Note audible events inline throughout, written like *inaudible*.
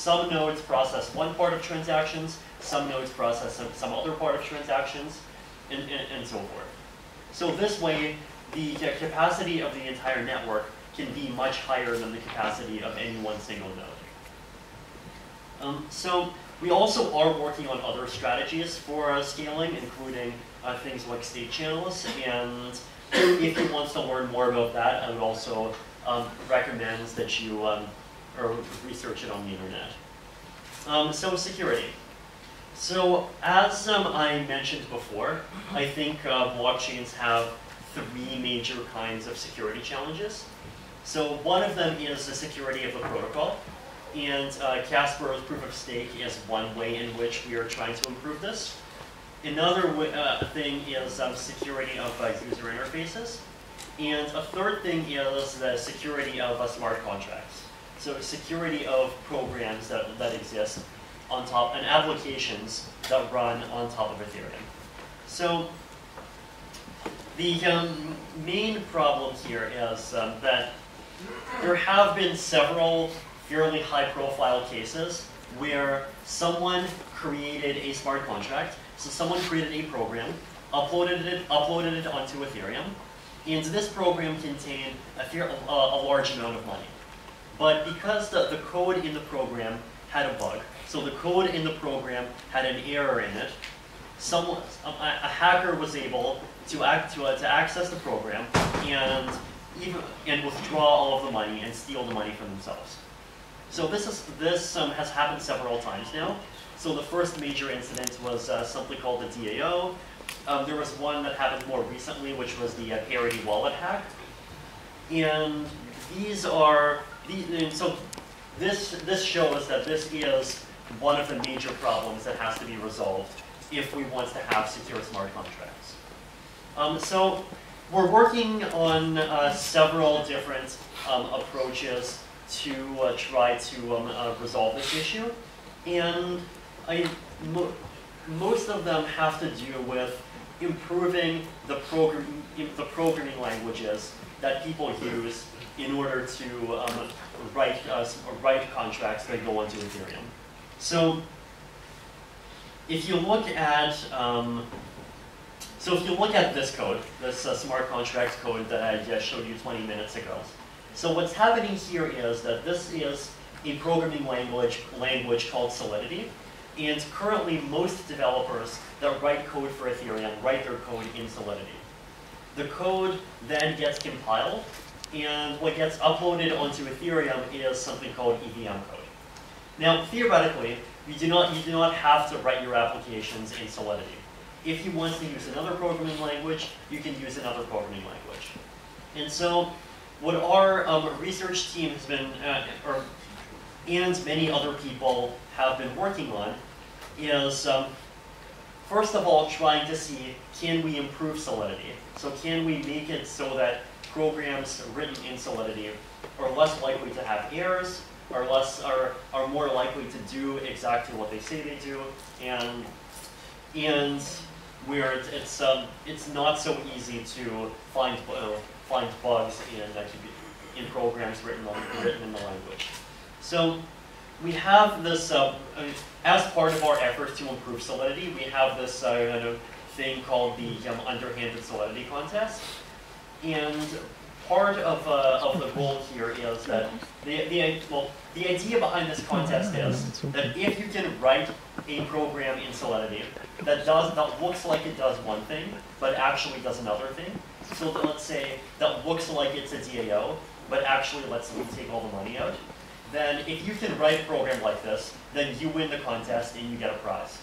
some nodes process one part of transactions, some nodes process some, some other part of transactions, and, and, and so forth. So this way, the capacity of the entire network can be much higher than the capacity of any one single node. Um, so we also are working on other strategies for uh, scaling, including uh, things like state channels. And if you want to learn more about that, I would also um, recommend that you um, or research it on the internet. Um, so security. So as um, I mentioned before, I think uh, blockchains have three major kinds of security challenges. So one of them is the security of the protocol. And uh, Casper's proof of stake is one way in which we are trying to improve this. Another uh, thing is um, security of uh, user interfaces. And a third thing is the security of uh, smart contracts. So security of programs that, that exist on top, and applications that run on top of Ethereum. So the um, main problem here is um, that there have been several fairly high-profile cases where someone created a smart contract. So someone created a program, uploaded it, uploaded it onto Ethereum, and this program contained a, fair, a, a large amount of money. But because the, the code in the program had a bug, so the code in the program had an error in it, someone, a, a hacker was able to, act, to, uh, to access the program and, even, and withdraw all of the money and steal the money for themselves. So this, is, this um, has happened several times now. So the first major incident was uh, something called the DAO. Um, there was one that happened more recently, which was the uh, Parity wallet hack. And these are, these, so this, this shows that this is one of the major problems that has to be resolved if we want to have secure smart contracts. Um, so we're working on uh, several different um, approaches to uh, try to um, uh, resolve this issue. And I, mo most of them have to do with improving the, program the programming languages that people use in order to um, write, uh, write contracts that go onto Ethereum. So if you look at um, so if you look at this code, this uh, smart contract code that I just showed you 20 minutes ago, so what's happening here is that this is a programming language, language called Solidity. And currently, most developers that write code for Ethereum write their code in Solidity. The code then gets compiled, and what gets uploaded onto Ethereum is something called EVM code. Now, theoretically, you do not, you do not have to write your applications in Solidity. If you want to use another programming language, you can use another programming language. And so what our um, research team has been, uh, or, and many other people have been working on, is um, first of all trying to see can we improve Solidity? So can we make it so that programs written in Solidity are less likely to have errors, are less are are more likely to do exactly what they say they do, and and where it's it's, um, it's not so easy to find uh, find bugs in, in programs written, on, written in the language. So we have this, uh, as part of our efforts to improve Solidity, we have this uh, kind of thing called the um, Underhanded Solidity Contest. And part of, uh, of the goal here is that the, the, well, the idea behind this contest is that if you can write a program in Solidity that does that looks like it does one thing, but actually does another thing, so that let's say that looks like it's a DAO, but actually lets me take all the money out, then if you can write a program like this, then you win the contest and you get a prize.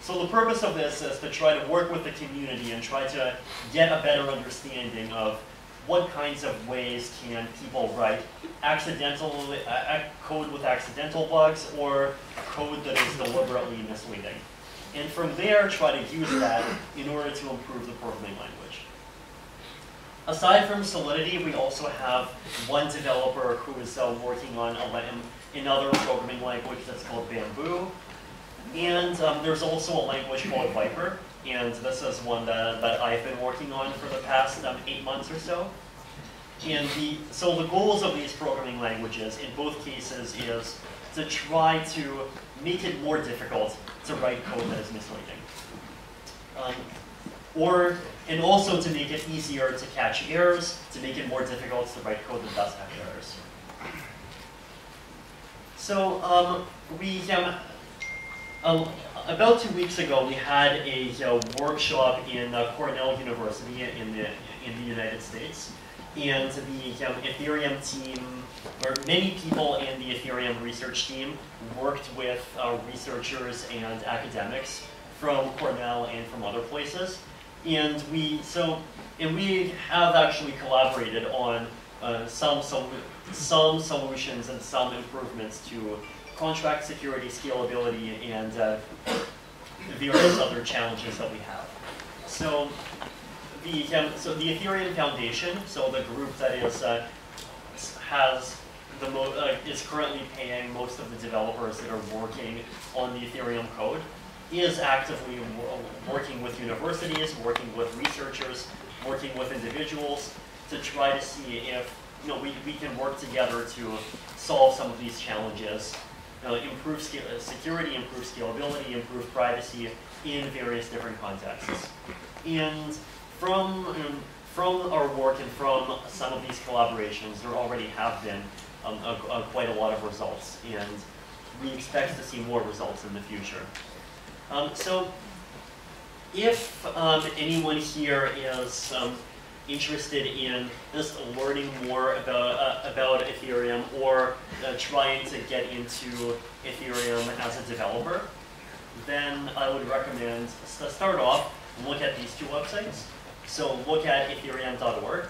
So the purpose of this is to try to work with the community and try to get a better understanding of what kinds of ways can people write accidental uh, code with accidental bugs or code that is deliberately misleading. And from there, try to use that in order to improve the programming language. Aside from Solidity, we also have one developer who is uh, working on a, another programming language that's called Bamboo. And um, there's also a language called Viper, and this is one that, that I've been working on for the past um, eight months or so. And the, so the goals of these programming languages in both cases is to try to make it more difficult to write code that is misleading. Um, or, and also to make it easier to catch errors, to make it more difficult to write code that does have errors. So um, we, um, um, about two weeks ago, we had a uh, workshop in uh, Cornell University in the, in the United States. And the um, Ethereum team, or many people in the Ethereum research team worked with uh, researchers and academics from Cornell and from other places. And we, so, and we have actually collaborated on uh, some, some, some solutions and some improvements to contract security, scalability, and uh, various other challenges that we have. So the, um, so the Ethereum Foundation, so the group that is, uh, has the mo uh, is currently paying most of the developers that are working on the Ethereum code, is actively working with universities, working with researchers, working with individuals to try to see if you know, we, we can work together to solve some of these challenges, you know, improve security, improve scalability, improve privacy in various different contexts. And from, um, from our work and from some of these collaborations, there already have been um, a, a, quite a lot of results, and we expect to see more results in the future. Um, so if um, anyone here is um, interested in just learning more about, uh, about Ethereum or uh, trying to get into Ethereum as a developer, then I would recommend to start off, look at these two websites. So look at ethereum.org.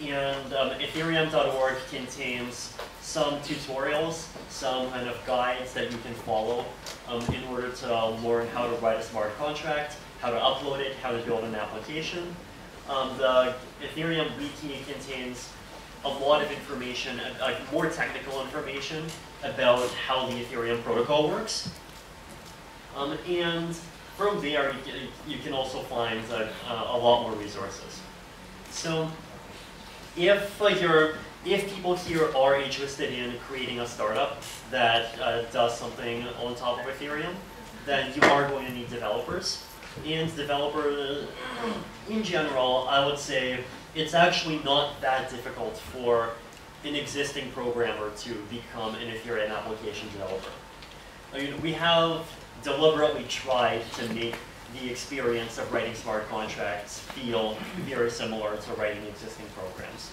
And um, ethereum.org contains some tutorials, some kind of guides that you can follow um, in order to learn how to write a smart contract, how to upload it, how to build an application. Um, the Ethereum wiki contains a lot of information, uh, more technical information about how the Ethereum protocol works. Um, and from there, you can, you can also find uh, a lot more resources. So if uh, you're if people here are interested in creating a startup that uh, does something on top of Ethereum, then you are going to need developers. And developers, in general, I would say it's actually not that difficult for an existing programmer to become an Ethereum application developer. I mean, we have deliberately tried to make the experience of writing smart contracts feel very similar to writing existing programs.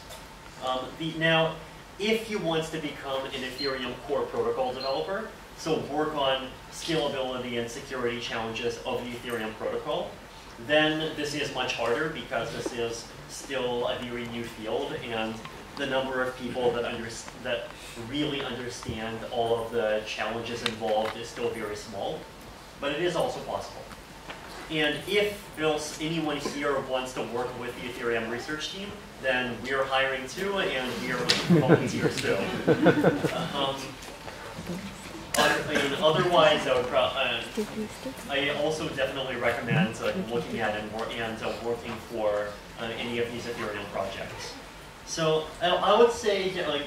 Um, the, now, if you want to become an Ethereum core protocol developer, so work on scalability and security challenges of the Ethereum protocol, then this is much harder because this is still a very new field and the number of people that, under, that really understand all of the challenges involved is still very small, but it is also possible. And if anyone here wants to work with the Ethereum research team, then we're hiring too, and we're looking for volunteers too. *laughs* Um, I mean, otherwise, I would uh, I also definitely recommend uh, looking at and, and uh, working for uh, any of these Ethereum projects. So I would say, like,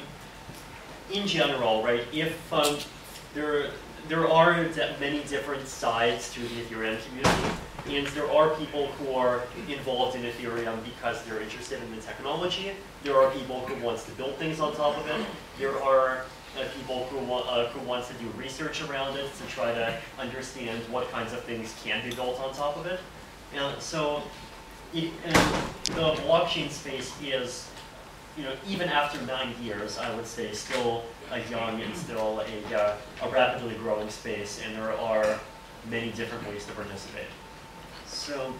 in general, right, if um, there there are many different sides to the Ethereum community, and there are people who are involved in Ethereum because they're interested in the technology. There are people who wants to build things on top of it. There are uh, people who, want, uh, who wants to do research around it to try to understand what kinds of things can be built on top of it. And so it, and the blockchain space is you know, even after nine years, I would say still a young and still a, uh, a rapidly growing space, and there are many different ways to participate. So,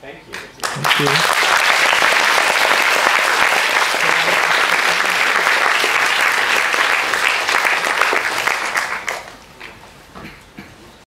thank you. Thank you.